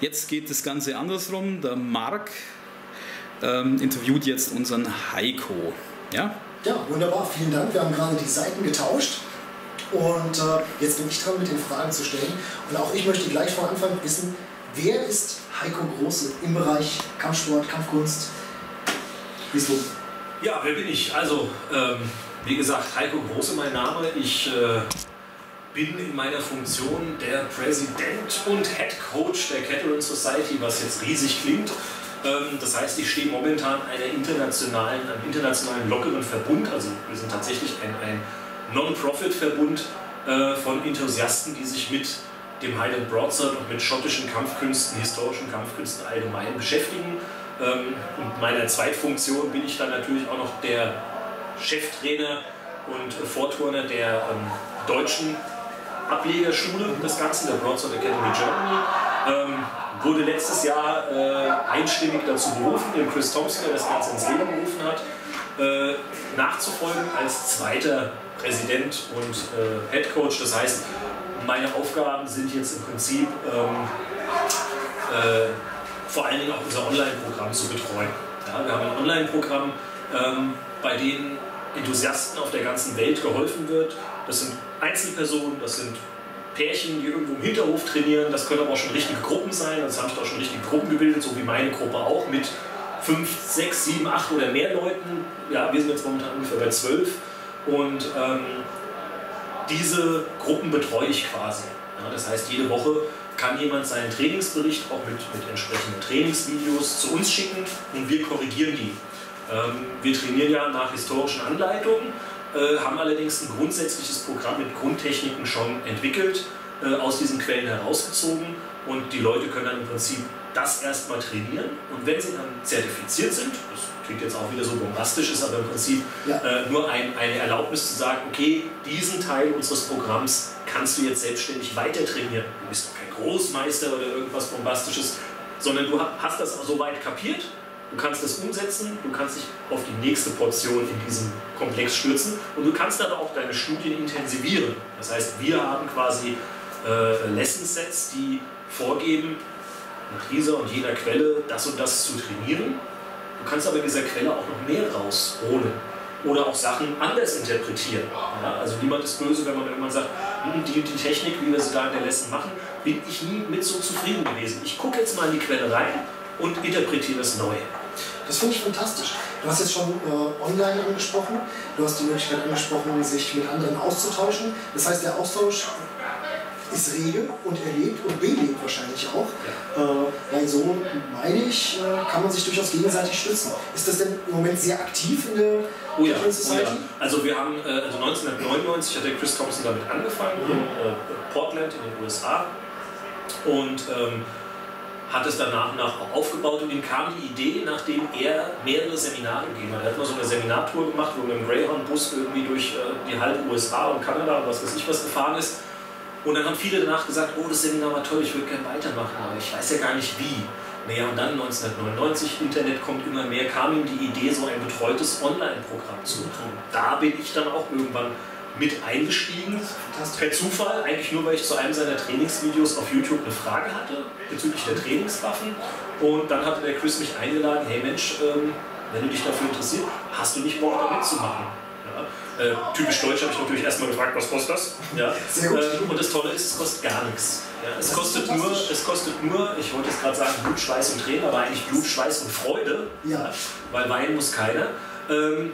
Jetzt geht das Ganze andersrum. Der Marc ähm, interviewt jetzt unseren Heiko. Ja? Ja, wunderbar. Vielen Dank. Wir haben gerade die Seiten getauscht. Und äh, jetzt bin ich dran, mit den Fragen zu stellen. Und auch ich möchte gleich von Anfang wissen, wer ist Heiko Große im Bereich Kampfsport, Kampfkunst? Bist du? Ja, wer bin ich? Also, ähm, wie gesagt, Heiko Große mein Name. Ich äh, bin in meiner Funktion der Präsident und Head Coach der Kettering Society, was jetzt riesig klingt. Ähm, das heißt, ich stehe momentan einer internationalen, einem internationalen lockeren Verbund, also wir sind tatsächlich ein, ein Non-Profit-Verbund äh, von Enthusiasten, die sich mit dem Highland Broadsword und mit schottischen Kampfkünsten, historischen Kampfkünsten allgemein beschäftigen. Ähm, und meiner Zweitfunktion bin ich dann natürlich auch noch der Cheftrainer und Vorturner der ähm, deutschen Ablegerschule des Ganzen, der Broadsword Academy Germany. Ähm, wurde letztes Jahr äh, einstimmig dazu berufen, den Chris Thompson, der das Ganze ins Leben gerufen hat, äh, nachzufolgen als zweiter Präsident und äh, Head Coach. Das heißt, meine Aufgaben sind jetzt im Prinzip ähm, äh, vor allen Dingen auch unser Online-Programm zu betreuen. Ja, wir haben ein Online-Programm, ähm, bei dem Enthusiasten auf der ganzen Welt geholfen wird. Das sind Einzelpersonen, das sind Pärchen, die irgendwo im Hinterhof trainieren. Das können aber auch schon richtige Gruppen sein. Das haben sich auch schon richtige Gruppen gebildet, so wie meine Gruppe auch, mit fünf, sechs, sieben, acht oder mehr Leuten. Ja, wir sind jetzt momentan ungefähr bei zwölf. Und ähm, diese Gruppen betreue ich quasi. Ja, das heißt, jede Woche kann jemand seinen Trainingsbericht auch mit, mit entsprechenden Trainingsvideos zu uns schicken und wir korrigieren die. Ähm, wir trainieren ja nach historischen Anleitungen, äh, haben allerdings ein grundsätzliches Programm mit Grundtechniken schon entwickelt, äh, aus diesen Quellen herausgezogen und die Leute können dann im Prinzip das erstmal trainieren und wenn sie dann zertifiziert sind, das klingt jetzt auch wieder so bombastisch, ist aber im Prinzip ja. äh, nur ein, eine Erlaubnis zu sagen, okay, diesen Teil unseres Programms kannst du jetzt selbstständig weiter trainieren. Du bist doch kein Großmeister oder irgendwas bombastisches, sondern du hast das so weit kapiert, du kannst das umsetzen, du kannst dich auf die nächste Portion in diesem Komplex stürzen und du kannst aber auch deine Studien intensivieren. Das heißt, wir haben quasi äh, Lesson Sets, die vorgeben, nach dieser und jener Quelle das und das zu trainieren Du kannst aber in dieser Quelle auch noch mehr rausholen oder auch Sachen anders interpretieren. Ja, also niemand ist böse, wenn man irgendwann sagt, hm, die, die Technik, wie wir sie da in der Lesson machen, bin ich nie mit so zufrieden gewesen. Ich gucke jetzt mal in die Quelle rein und interpretiere das neu. Das finde ich fantastisch. Du hast jetzt schon äh, online angesprochen, du hast die Möglichkeit angesprochen, sich mit anderen auszutauschen. Das heißt, der Austausch ist rege und erlebt und belebt wahrscheinlich auch. Ja. Äh, weil so, meine ich, äh, kann man sich durchaus gegenseitig stützen. Ist das denn im Moment sehr aktiv in der oh ja, Society? Oh ja. Also wir haben, äh, also 1999 hat der Chris Thompson damit angefangen, mhm. in äh, Portland in den USA. Und ähm, hat es dann nach und nach aufgebaut und ihm kam die Idee, nachdem er mehrere Seminare gegeben hat. Er hat mal so eine Seminartour gemacht, wo mit dem Greyhound-Bus irgendwie durch äh, die halbe USA und Kanada und was weiß ich was gefahren ist und dann haben viele danach gesagt, oh, das Seminar war toll, ich würde gerne weitermachen, aber ich weiß ja gar nicht wie. Naja, und dann 1999, Internet kommt immer mehr, kam ihm die Idee, so ein betreutes Online-Programm zu machen. Da bin ich dann auch irgendwann mit eingestiegen, per Zufall, eigentlich nur, weil ich zu einem seiner Trainingsvideos auf YouTube eine Frage hatte bezüglich der Trainingswaffen. Und dann hatte der Chris mich eingeladen, hey Mensch, ähm, wenn du dich dafür interessierst, hast du nicht Bock da mitzumachen? Äh, typisch deutsch habe ich natürlich erstmal gefragt, was kostet das? Ja. Äh, und das Tolle ist, es kostet gar nichts. Ja, es, kostet nur, es kostet nur, ich wollte jetzt gerade sagen, Blut, Schweiß und Tränen, aber eigentlich Blut, Schweiß und Freude, ja. weil weinen muss keiner. Ähm,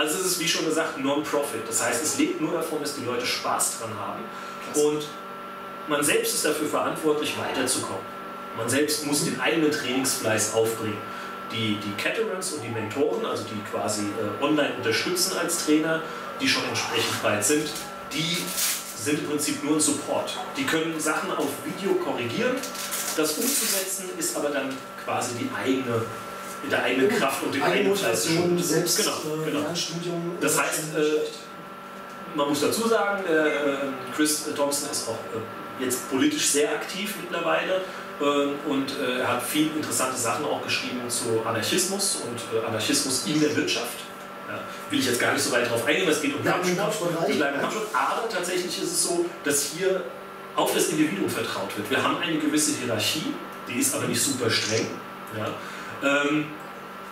also es ist wie schon gesagt Non-Profit. Das heißt, es lebt nur davon, dass die Leute Spaß dran haben. Klasse. Und man selbst ist dafür verantwortlich, weiterzukommen. Man selbst muss den eigenen Trainingsfleiß aufbringen die, die Caterans und die Mentoren, also die quasi äh, online unterstützen als Trainer, die schon entsprechend weit sind, die sind im Prinzip nur ein Support. Die können Sachen auf Video korrigieren. Das umzusetzen ist aber dann quasi die eigene mit der eigenen Kraft und dem eigenen Motivation selbst genau, äh, genau. Studium das heißt äh, man muss dazu sagen äh, Chris Thompson ist auch äh, jetzt politisch sehr aktiv mittlerweile ähm, und äh, er hat viele interessante Sachen auch geschrieben zu Anarchismus und äh, Anarchismus in der Wirtschaft. Ja, will ich jetzt gar nicht so weit darauf eingehen, es geht um Kampfsport. Wir bleiben im Kampfsport. Aber tatsächlich ist es so, dass hier auf das Individuum vertraut wird. Wir haben eine gewisse Hierarchie, die ist aber nicht super streng. Ja. Ähm,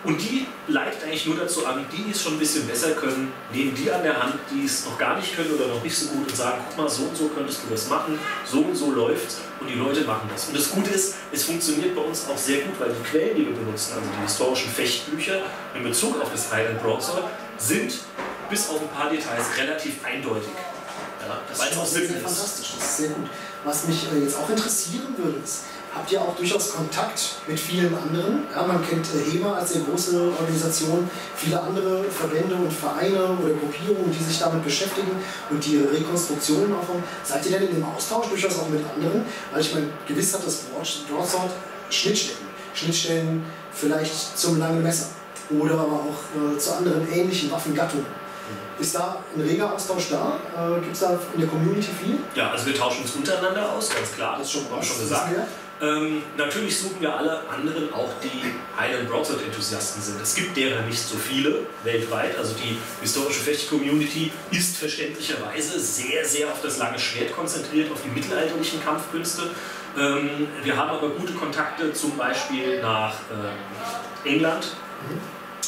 und die leitet eigentlich nur dazu an, die, die es schon ein bisschen besser können, nehmen die an der Hand, die es noch gar nicht können oder noch nicht so gut und sagen, guck mal, so und so könntest du das machen, so und so läuft und die Leute machen das. Und das Gute ist, es funktioniert bei uns auch sehr gut, weil die Quellen, die wir benutzen, also die historischen Fechtbücher in Bezug auf das Highland Broadsword, sind bis auf ein paar Details relativ eindeutig. Ja, das ist auch sehr, sehr fantastisch, das ist sehr gut. Was mich äh, jetzt auch interessieren würde, ist, habt ihr auch durchaus Kontakt mit vielen anderen. Ja, man kennt äh, HEMA als sehr große Organisation, viele andere Verbände und Vereine oder Gruppierungen, die sich damit beschäftigen und die Rekonstruktionen auch haben. Seid ihr denn in dem Austausch durchaus auch mit anderen? Weil ich meine, gewiss hat das Broadsword Schnittstellen. Schnittstellen vielleicht zum langen Messer oder aber auch äh, zu anderen ähnlichen Waffengattungen. Ist da ein reger Austausch da? Äh, Gibt es da in der Community viel? Ja, also wir tauschen uns untereinander aus, ganz klar. Das ist schon, was, schon gesagt. Ähm, natürlich suchen wir alle anderen auch, die Highland Broadsword-Enthusiasten sind. Es gibt derer nicht so viele weltweit. Also die historische Fecht-Community ist verständlicherweise sehr, sehr auf das lange Schwert konzentriert, auf die mittelalterlichen Kampfkünste. Ähm, wir haben aber gute Kontakte zum Beispiel nach äh, England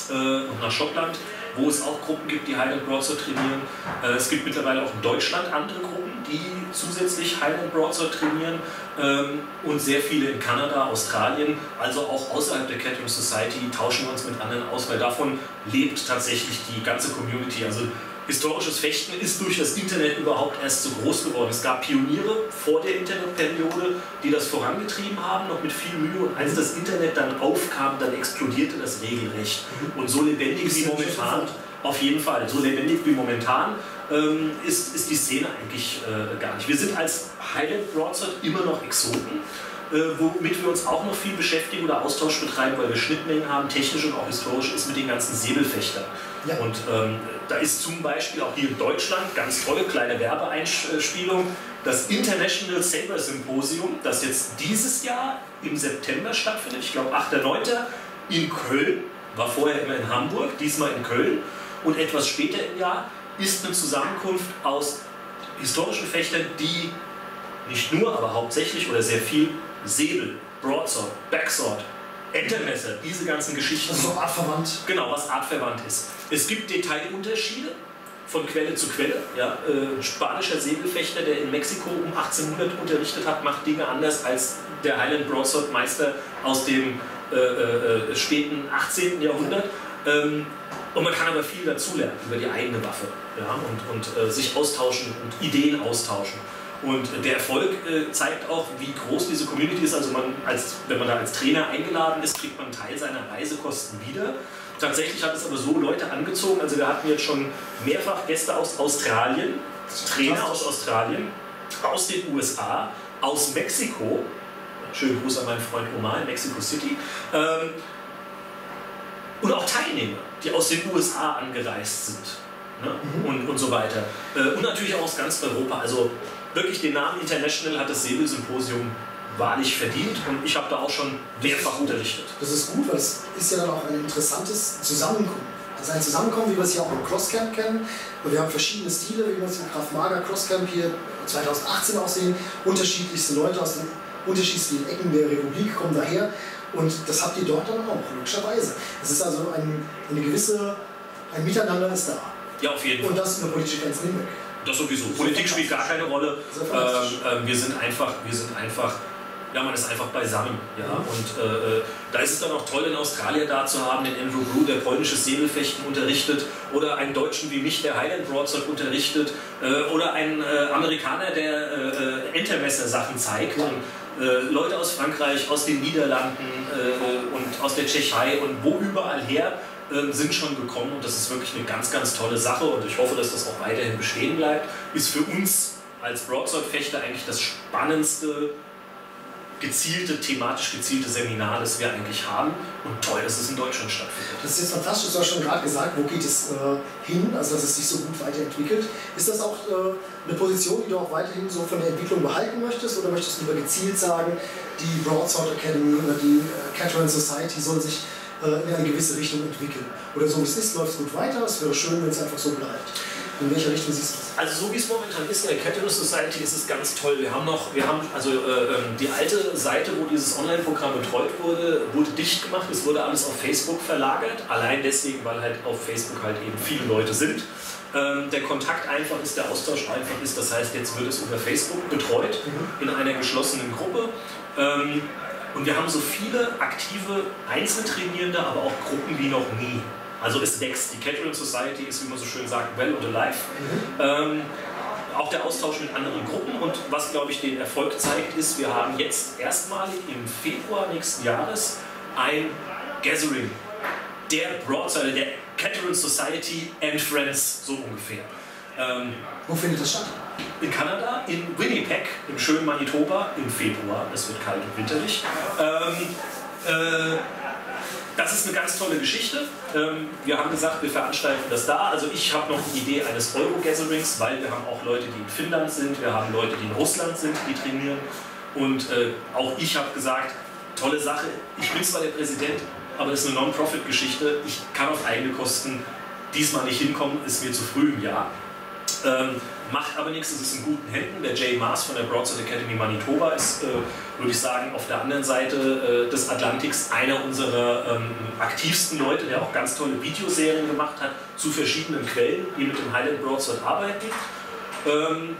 äh, und nach Schottland wo es auch Gruppen gibt, die Highland Broadsword trainieren. Äh, es gibt mittlerweile auch in Deutschland andere Gruppen, die zusätzlich Highland Broadsword trainieren und sehr viele in Kanada, Australien, also auch außerhalb der Catering Society tauschen wir uns mit anderen aus, weil davon lebt tatsächlich die ganze Community. Also historisches Fechten ist durch das Internet überhaupt erst so groß geworden. Es gab Pioniere vor der Internetperiode, die das vorangetrieben haben, noch mit viel Mühe. Und als das Internet dann aufkam, dann explodierte das regelrecht. Und so lebendig wie momentan, auf jeden Fall, so lebendig wie momentan, ähm, ist, ist die Szene eigentlich äh, gar nicht. Wir sind als Highland Broadsword immer noch Exoten. Äh, womit wir uns auch noch viel beschäftigen oder Austausch betreiben, weil wir Schnittmengen haben, technisch und auch historisch, ist mit den ganzen Säbelfechtern. Ja. Und ähm, da ist zum Beispiel auch hier in Deutschland, ganz tolle kleine Werbeeinspielung, das International Saber Symposium, das jetzt dieses Jahr im September stattfindet, ich glaube 8.9. in Köln, war vorher immer in Hamburg, diesmal in Köln. Und etwas später im Jahr ist eine Zusammenkunft aus historischen Fechtern, die nicht nur, aber hauptsächlich oder sehr viel Säbel, Broadsword, Backsword, Entermesser, diese ganzen Geschichten. Das ist so artverwandt. Genau, was artverwandt ist. Es gibt Detailunterschiede von Quelle zu Quelle. Ja, äh, spanischer Säbelfechter, der in Mexiko um 1800 unterrichtet hat, macht Dinge anders als der Highland Broadsword Meister aus dem äh, äh, späten 18. Jahrhundert. Ähm, und man kann aber viel dazulernen über die eigene Waffe ja, und, und äh, sich austauschen und Ideen austauschen. Und der Erfolg äh, zeigt auch, wie groß diese Community ist. Also man als, wenn man da als Trainer eingeladen ist, kriegt man einen Teil seiner Reisekosten wieder. Tatsächlich hat es aber so Leute angezogen. Also wir hatten jetzt schon mehrfach Gäste aus Australien, Trainer aus Australien, aus den USA, aus Mexiko. Schönen Gruß an meinen Freund Omar in Mexico City. Ähm, und auch Teilnehmer, die aus den USA angereist sind. Ne? Und, und so weiter. Äh, und natürlich auch aus ganz Europa. Also wirklich den Namen International hat das Säbelsymposium wahrlich verdient und ich habe da auch schon mehrfach unterrichtet. Das ist gut, weil es ist ja dann auch ein interessantes Zusammenkommen. Ist ein Zusammenkommen, wie wir es hier auch im Crosscamp kennen. Und wir haben verschiedene Stile, wie wir es im Kraft Mager Crosscamp hier 2018 auch sehen. Unterschiedlichste Leute aus den unterschiedlichen Ecken der Republik kommen daher. Und das habt ihr dort dann auch, logischerweise. Es ist also ein, eine gewisse, ein Miteinander ist da. Ja, auf jeden Fall. Und das über politische Grenzen hinweg. Das sowieso. Politik spielt gar keine Rolle. Ähm, äh, wir sind einfach, wir sind einfach, ja, man ist einfach beisammen. Ja? Mhm. Und äh, äh, da ist es dann auch toll, in Australien da zu haben, den Andrew Brew, der polnisches Säbelfechten unterrichtet, oder einen Deutschen wie mich, der Highland Broadsword unterrichtet, äh, oder einen äh, Amerikaner, der äh, Entermesser-Sachen zeigt. Und, Leute aus Frankreich, aus den Niederlanden und aus der Tschechei und wo überall her ähm, sind schon gekommen und das ist wirklich eine ganz, ganz tolle Sache und ich hoffe, dass das auch weiterhin bestehen bleibt. Ist für uns als Broadsword-Fechter eigentlich das spannendste, gezielte, thematisch gezielte Seminar, das wir eigentlich haben und toll, dass es in Deutschland stattfindet. Das ist jetzt fantastisch, du hast schon gerade gesagt, wo geht es äh, hin, also dass es sich so gut weiterentwickelt. Ist das auch äh, eine Position, die du auch weiterhin so von der Entwicklung behalten möchtest oder möchtest du lieber gezielt sagen, die Broadsword Academy oder die äh, Cateran Society soll sich äh, in eine gewisse Richtung entwickeln. Oder so wie es ist, läuft es gut weiter. Es wäre schön, wenn es einfach so bleibt. In welcher Richtung siehst du das? Also so wie es momentan ist in der Catalyst Society ist es ganz toll. Wir haben noch, wir haben also äh, ähm, die alte Seite, wo dieses Online-Programm betreut wurde, wurde dicht gemacht. Es wurde alles auf Facebook verlagert. Allein deswegen, weil halt auf Facebook halt eben viele Leute sind. Ähm, der Kontakt einfach ist, der Austausch einfach ist. Das heißt, jetzt wird es über Facebook betreut mhm. in einer geschlossenen Gruppe. Ähm, und wir haben so viele aktive Einzeltrainierende, aber auch Gruppen wie noch nie. Also es wächst. Die Catering Society ist, wie man so schön sagt, well and alive. Mhm. Ähm, auch der Austausch mit anderen Gruppen und was, glaube ich, den Erfolg zeigt, ist, wir haben jetzt erstmalig im Februar nächsten Jahres ein Gathering der Broadside, der Catering Society and Friends, so ungefähr. Ähm, Wo findet das statt? In Kanada, in Winnipeg, im schönen Manitoba, im Februar. Es wird kalt und winterlich. Ähm, äh, das ist eine ganz tolle Geschichte. Ähm, wir haben gesagt, wir veranstalten das da. Also ich habe noch die Idee eines Euro-Gatherings, weil wir haben auch Leute, die in Finnland sind, wir haben Leute, die in Russland sind, die trainieren. Und äh, auch ich habe gesagt, tolle Sache, ich bin zwar der Präsident, aber das ist eine Non-Profit-Geschichte. Ich kann auf eigene Kosten diesmal nicht hinkommen, ist mir zu früh im Jahr. Ähm, macht aber nichts, es ist in guten Händen. Der Jay Mars von der Broadside Academy Manitoba ist, äh, würde ich sagen, auf der anderen Seite äh, des Atlantiks einer unserer ähm, aktivsten Leute, der auch ganz tolle Videoserien gemacht hat zu verschiedenen Quellen, die mit dem Highland Broadside arbeiten. Ähm,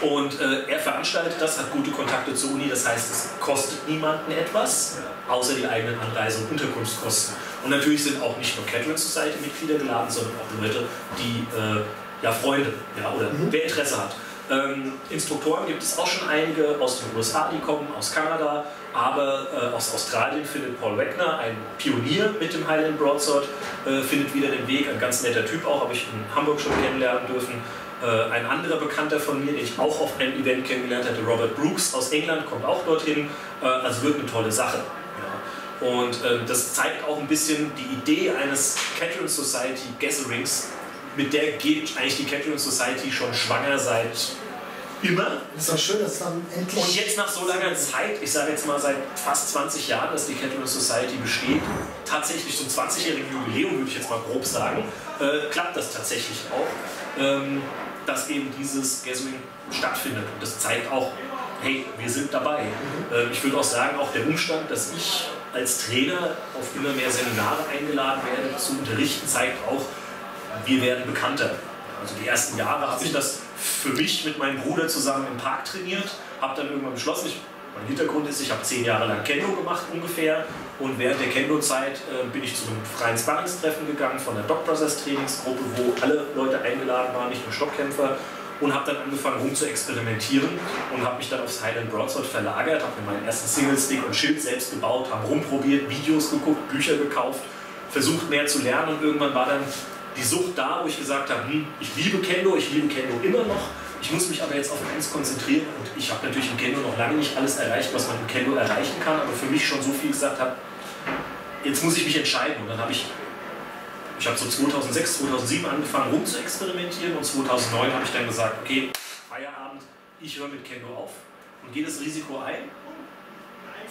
und äh, er veranstaltet das, hat gute Kontakte zur Uni, das heißt, es kostet niemanden etwas, außer die eigenen Anreise- und Unterkunftskosten. Und natürlich sind auch nicht nur Catering Society Mitglieder geladen, sondern auch Leute, die äh, ja, Freunde ja, oder mhm. wer Interesse hat. Ähm, Instruktoren gibt es auch schon einige aus den USA, die kommen, aus Kanada, aber äh, aus Australien findet Paul Wegner, ein Pionier mit dem Highland Broadsword, äh, findet wieder den Weg, ein ganz netter Typ auch, habe ich in Hamburg schon kennenlernen dürfen. Äh, ein anderer Bekannter von mir, den ich auch auf einem Event kennengelernt hatte, Robert Brooks aus England, kommt auch dorthin. Äh, also wird eine tolle Sache. Ja. Und äh, das zeigt auch ein bisschen die Idee eines Catering Society Gatherings. Mit der geht eigentlich die Catering Society schon schwanger seit immer. Das ist doch schön, dass dann endlich. Und jetzt nach so langer Zeit, ich sage jetzt mal seit fast 20 Jahren, dass die Catering Society besteht, tatsächlich zum 20-jährigen Jubiläum, würde ich jetzt mal grob sagen, äh, klappt das tatsächlich auch. Ähm, dass eben dieses Gathering stattfindet. Und das zeigt auch, hey, wir sind dabei. Mhm. ich würde auch sagen, auch der Umstand, dass ich als Trainer auf immer mehr Seminare eingeladen werde zu unterrichten, zeigt auch, wir werden bekannter. Also die ersten Jahre habe ich das für mich mit meinem Bruder zusammen im Park trainiert, habe dann irgendwann beschlossen, ich mein Hintergrund ist, ich habe zehn Jahre lang Kendo gemacht ungefähr und während der Kendo-Zeit äh, bin ich zu einem freien Sparringstreffen gegangen von der Doc Brothers Trainingsgruppe, wo alle Leute eingeladen waren, nicht nur Stockkämpfer und habe dann angefangen rum zu experimentieren und habe mich dann aufs Highland Broadsword verlagert, habe mir meinen ersten Single-Stick und Schild selbst gebaut, habe rumprobiert, Videos geguckt, Bücher gekauft, versucht mehr zu lernen und irgendwann war dann die Sucht da, wo ich gesagt habe, hm, ich liebe Kendo, ich liebe Kendo immer noch, ich muss mich aber jetzt auf eins konzentrieren und ich habe natürlich im Kendo noch lange nicht alles erreicht, was man im Kendo erreichen kann, aber für mich schon so viel gesagt habe, jetzt muss ich mich entscheiden. Und dann habe ich, ich habe so 2006, 2007 angefangen rum zu experimentieren und 2009 habe ich dann gesagt, okay, Feierabend, ich höre mit Kendo auf und gehe das Risiko ein.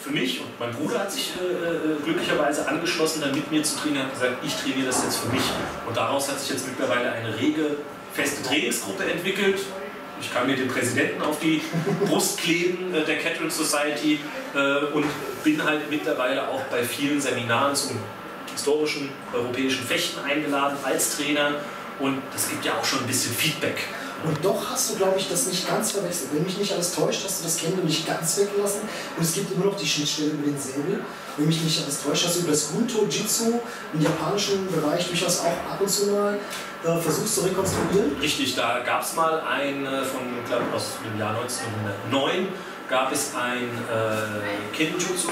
Für mich und mein Bruder hat sich äh, äh glücklicherweise angeschlossen, dann mit mir zu trainieren, hat gesagt, ich trainiere das jetzt für mich. Und daraus hat sich jetzt mittlerweile eine rege, feste Trainingsgruppe entwickelt, ich kann mir den Präsidenten auf die Brust kleben äh, der Catering Society äh, und bin halt mittlerweile auch bei vielen Seminaren zum historischen europäischen Fechten eingeladen als Trainer und das gibt ja auch schon ein bisschen Feedback. Und doch hast du, glaube ich, das nicht ganz verwechselt. Wenn mich nicht alles täuscht, hast du das Kendo nicht ganz weggelassen. Und es gibt immer noch die Schnittstelle über den Säbel. Wenn mich nicht alles täuscht, hast du über das Gunto-Jitsu im japanischen Bereich durchaus auch ab und zu mal äh, versuchst zu rekonstruieren. Richtig, da gab es mal ein, äh, von, glaube aus dem Jahr 1909, gab es ein äh, Kenjutsu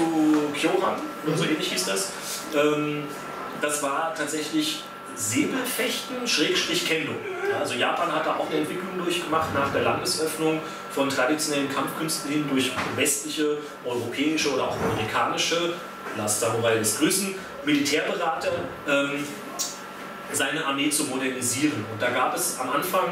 Kyohan, mhm. so ähnlich hieß das. Ähm, das war tatsächlich Säbelfechten, Schrägstrich Kendo. Also Japan hat da auch eine Entwicklung durchgemacht nach der Landesöffnung von traditionellen Kampfkünsten hin durch westliche, europäische oder auch amerikanische, Last Samurai des Grüßen, Militärberater, ähm, seine Armee zu modernisieren. Und da gab es am Anfang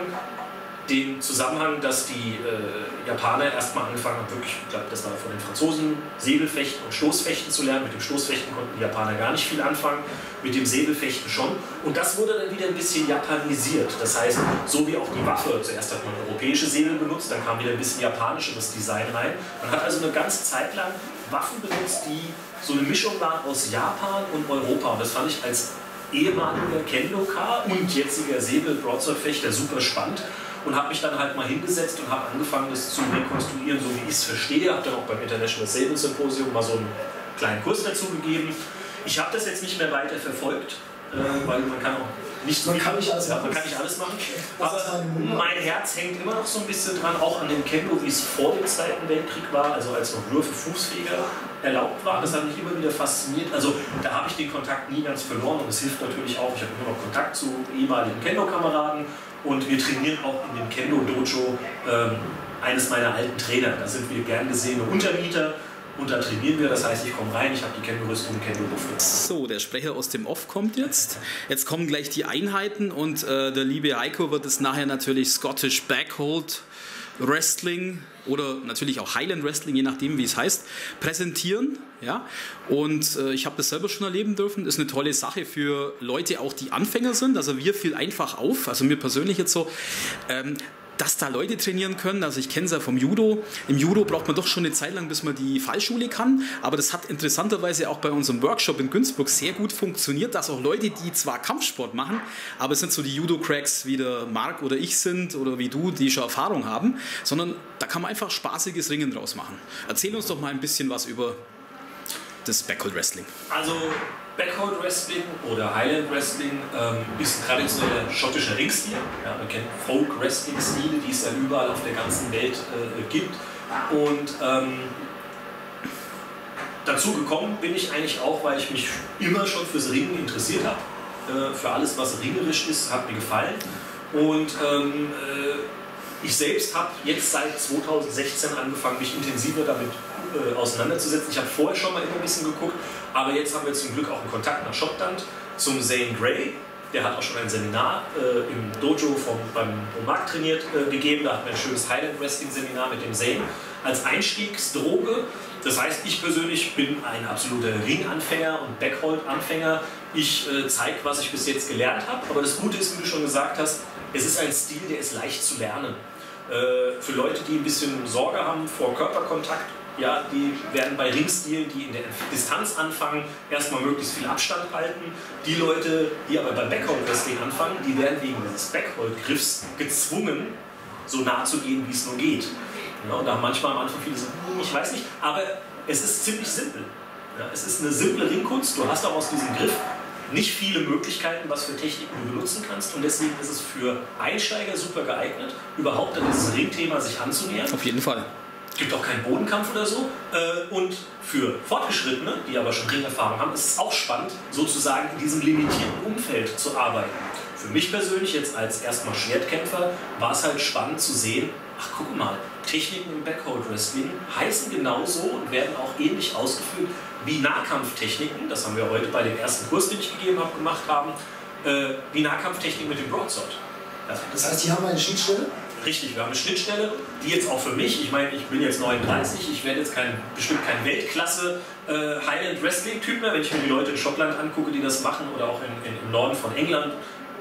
den Zusammenhang, dass die äh, Japaner erstmal angefangen haben, wirklich, ich glaube, das war von den Franzosen, Säbelfechten und Stoßfechten zu lernen. Mit dem Stoßfechten konnten die Japaner gar nicht viel anfangen, mit dem Säbelfechten schon. Und das wurde dann wieder ein bisschen japanisiert. Das heißt, so wie auch die Waffe, zuerst hat man europäische Säbel benutzt, dann kam wieder ein bisschen japanischeres Design rein. Man hat also eine ganze Zeit lang Waffen benutzt, die so eine Mischung waren aus Japan und Europa. Und das fand ich als ehemaliger Kendoka und jetziger Säbel-Broadsword-Fechter super spannend und habe mich dann halt mal hingesetzt und habe angefangen, das zu rekonstruieren, so wie ich es verstehe. Habe dann auch beim International Sable Symposium mal so einen kleinen Kurs dazu gegeben. Ich habe das jetzt nicht mehr weiter verfolgt, äh, weil man kann auch nicht man kann nicht alles machen. man kann nicht alles machen. Aber mein Herz hängt immer noch so ein bisschen dran, auch an dem Kendo, wie es vor dem Zweiten Weltkrieg war, also als noch nur für Fußfeger erlaubt war. Das hat mich immer wieder fasziniert. Also da habe ich den Kontakt nie ganz verloren und es hilft natürlich auch. Ich habe immer noch Kontakt zu ehemaligen Kendo-Kameraden und wir trainieren auch in dem Kendo-Dojo ähm, eines meiner alten Trainer. Da sind wir gern gesehene Untermieter und da trainieren wir. Das heißt, ich komme rein, ich habe die Kendo-Rüstung, Kendo-Luft. So, der Sprecher aus dem Off kommt jetzt. Jetzt kommen gleich die Einheiten und äh, der liebe Heiko wird es nachher natürlich Scottish Backhold Wrestling oder natürlich auch Highland Wrestling, je nachdem, wie es heißt, präsentieren. Ja? Und äh, ich habe das selber schon erleben dürfen. Das ist eine tolle Sache für Leute, auch die Anfänger sind. Also wir fiel einfach auf, also mir persönlich jetzt so. Ähm, dass da Leute trainieren können. Also ich kenne es ja vom Judo. Im Judo braucht man doch schon eine Zeit lang, bis man die Fallschule kann. Aber das hat interessanterweise auch bei unserem Workshop in Günzburg sehr gut funktioniert, dass auch Leute, die zwar Kampfsport machen, aber es sind so die Judo-Cracks wie der Marc oder ich sind oder wie du, die schon Erfahrung haben, sondern da kann man einfach spaßiges Ringen draus machen. Erzähl uns doch mal ein bisschen was über das Backhold Wrestling. Also Backhold Wrestling oder Highland Wrestling ähm, ist ein traditioneller schottischer Ringstil. Ja, man kennt Folk Wrestling Stile, die es ja überall auf der ganzen Welt äh, gibt. Und ähm, dazu gekommen bin ich eigentlich auch, weil ich mich immer schon fürs Ringen interessiert habe. Äh, für alles, was ringerisch ist, hat mir gefallen. Und ähm, äh, ich selbst habe jetzt seit 2016 angefangen, mich intensiver damit äh, auseinanderzusetzen. Ich habe vorher schon mal immer ein bisschen geguckt, aber jetzt haben wir zum Glück auch einen Kontakt nach Schottland zum Zane Gray. Der hat auch schon ein Seminar äh, im Dojo vom, beim Markt trainiert äh, gegeben. Da hatten wir ein schönes Highland Wrestling Seminar mit dem Zane als Einstiegsdroge. Das heißt, ich persönlich bin ein absoluter Ringanfänger und Backhold-Anfänger. Ich äh, zeige, was ich bis jetzt gelernt habe. Aber das Gute ist, wie du schon gesagt hast, es ist ein Stil, der ist leicht zu lernen. Äh, für Leute, die ein bisschen Sorge haben vor Körperkontakt ja, die werden bei Ringstilen, die in der Distanz anfangen, erstmal möglichst viel Abstand halten. Die Leute, die aber beim Backhold-Wrestling anfangen, die werden wegen dieses Backhold-Griffs gezwungen, so nah zu gehen, wie es nur geht. Ja, und da haben manchmal am Anfang viele so, hm, ich weiß nicht, aber es ist ziemlich simpel. Ja, es ist eine simple Ringkunst, du hast auch aus diesem Griff nicht viele Möglichkeiten, was für Techniken du benutzen kannst und deswegen ist es für Einsteiger super geeignet, überhaupt an dieses Ringthema sich anzunähern. Auf jeden Fall. Es gibt auch keinen Bodenkampf oder so. Äh, und für Fortgeschrittene, die aber schon Ringerfahrung haben, ist es auch spannend, sozusagen in diesem limitierten Umfeld zu arbeiten. Für mich persönlich, jetzt als erstmal Schwertkämpfer, war es halt spannend zu sehen, ach guck mal, Techniken im Backhold Wrestling heißen genauso und werden auch ähnlich ausgeführt wie Nahkampftechniken, das haben wir heute bei dem ersten Kurs, den ich gegeben habe, gemacht haben, äh, wie Nahkampftechniken mit dem Broadsword. Das heißt, die haben eine Schnittstelle? Richtig, wir haben eine Schnittstelle, die jetzt auch für mich, ich meine, ich bin jetzt 39, ich werde jetzt kein, bestimmt kein Weltklasse äh, Highland Wrestling-Typ mehr, wenn ich mir die Leute in Schottland angucke, die das machen oder auch in, in, im Norden von England.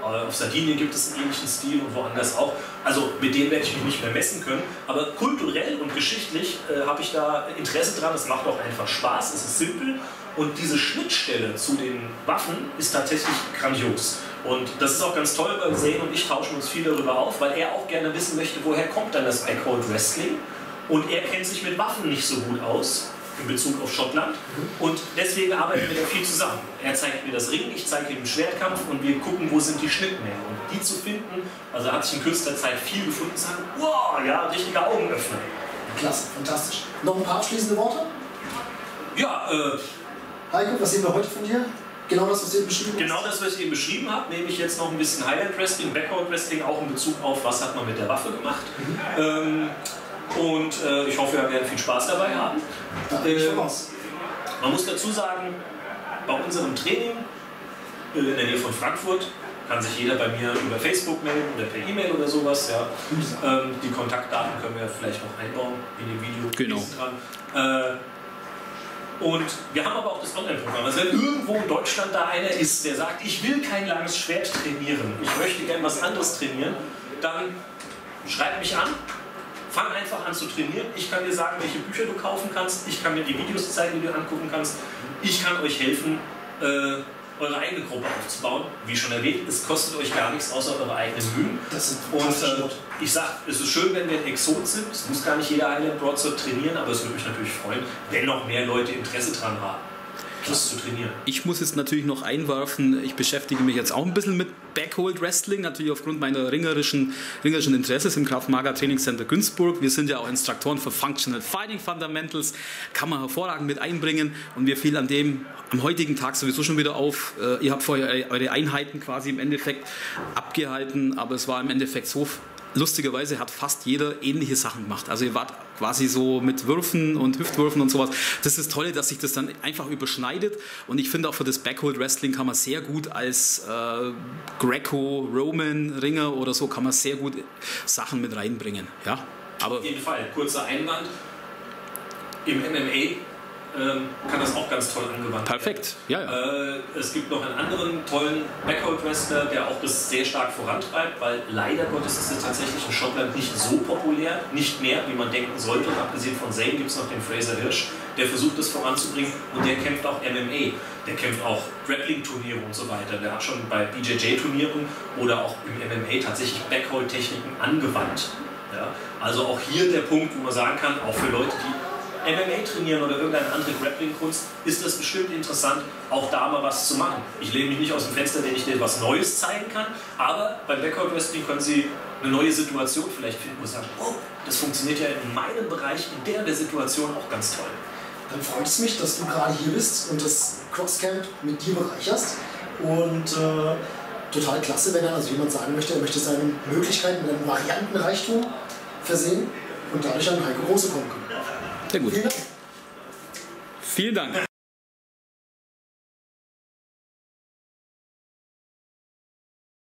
Auf Sardinien gibt es einen ähnlichen Stil und woanders auch. Also mit dem werde ich mich nicht mehr messen können. Aber kulturell und geschichtlich äh, habe ich da Interesse dran. Es macht auch einfach Spaß, es ist simpel. Und diese Schnittstelle zu den Waffen ist tatsächlich grandios. Und das ist auch ganz toll, weil Zane und ich tauschen uns viel darüber auf, weil er auch gerne wissen möchte, woher kommt dann das Backhold Wrestling. Und er kennt sich mit Waffen nicht so gut aus in Bezug auf Schottland. Und deswegen arbeiten wir da viel zusammen. Er zeigt mir das Ringen, ich zeige ihm den Schwertkampf und wir gucken, wo sind die Schnittmengen. Und die zu finden, also hat sich in kürzester Zeit viel gefunden, sagen, wow, ja, richtiger Augenöffner. Klasse, fantastisch. Noch ein paar abschließende Worte? Ja, äh. Heiko, was sehen wir heute von dir? Genau das, was eben beschrieben hast? Genau das, was ich eben beschrieben habe, nämlich jetzt noch ein bisschen Highland Wrestling, Backhold Wrestling, auch in Bezug auf, was hat man mit der Waffe gemacht. Mhm. Ähm, und äh, ich hoffe, wir werden viel Spaß dabei haben. Ähm, man muss dazu sagen, bei unserem Training äh, in der Nähe von Frankfurt kann sich jeder bei mir über Facebook melden oder per E-Mail oder sowas. Ja. Ähm, die Kontaktdaten können wir vielleicht noch einbauen in dem Video. Genau. Dran. Äh, und wir haben aber auch das Online-Programm. Also wenn irgendwo in Deutschland da einer ist, der sagt, ich will kein langes Schwert trainieren, ich möchte gerne was anderes trainieren, dann schreib mich an, fang einfach an zu trainieren. Ich kann dir sagen, welche Bücher du kaufen kannst, ich kann dir die Videos zeigen, die du angucken kannst. Ich kann euch helfen, äh, eure eigene Gruppe aufzubauen. Wie schon erwähnt, es kostet euch gar nichts außer eure eigenen Mühen. Und äh, ich sage, es ist schön, wenn wir ein Exot sind. Es muss gar nicht jeder Island Broadsword trainieren, aber es würde mich natürlich freuen, wenn noch mehr Leute Interesse dran haben das zu trainieren. Ich muss jetzt natürlich noch einwerfen, ich beschäftige mich jetzt auch ein bisschen mit Backhold Wrestling, natürlich aufgrund meiner ringerischen, ringerischen Interesses im Kraftmager Trainingscenter Günzburg. Wir sind ja auch Instruktoren für Functional Fighting Fundamentals, kann man hervorragend mit einbringen und wir fiel an dem am heutigen Tag sowieso schon wieder auf. Äh, ihr habt vorher eure Einheiten quasi im Endeffekt abgehalten, aber es war im Endeffekt so lustigerweise hat fast jeder ähnliche Sachen gemacht. Also ihr wart quasi so mit Würfen und Hüftwürfen und sowas. Das ist das Tolle, dass sich das dann einfach überschneidet. Und ich finde auch für das Backhold Wrestling kann man sehr gut als äh, Greco-Roman-Ringer oder so kann man sehr gut Sachen mit reinbringen. Ja? Aber Auf jeden Fall, kurzer Einwand. Im MMA kann das auch ganz toll angewandt Perfekt. werden. Perfekt, ja, ja. Äh, es gibt noch einen anderen tollen Backhold-Wrestler, der auch das sehr stark vorantreibt, weil leider Gottes ist es tatsächlich in Schottland nicht so populär, nicht mehr, wie man denken sollte. Und abgesehen von Zane gibt es noch den Fraser Hirsch, der versucht das voranzubringen und der kämpft auch MMA. Der kämpft auch Grappling-Turniere und so weiter. Der hat schon bei BJJ-Turnieren oder auch im MMA tatsächlich Backhold-Techniken angewandt. Ja, also auch hier der Punkt, wo man sagen kann, auch für Leute, die MMA trainieren oder irgendeine andere Grappling-Kunst, ist das bestimmt interessant, auch da mal was zu machen. Ich lehne mich nicht aus dem Fenster, wenn ich dir was Neues zeigen kann, aber beim Backward Wrestling können Sie eine neue Situation vielleicht finden, Sie sagen, oh, das funktioniert ja in meinem Bereich, in der, der Situation auch ganz toll. Dann freut es mich, dass du gerade hier bist und das Crosscamp mit dir bereicherst und äh, total klasse, wenn dann also jemand sagen möchte, er möchte seine Möglichkeiten mit einem Variantenreichtum versehen und dadurch an Heiko Große kommen können. Sehr gut. Vielen Dank.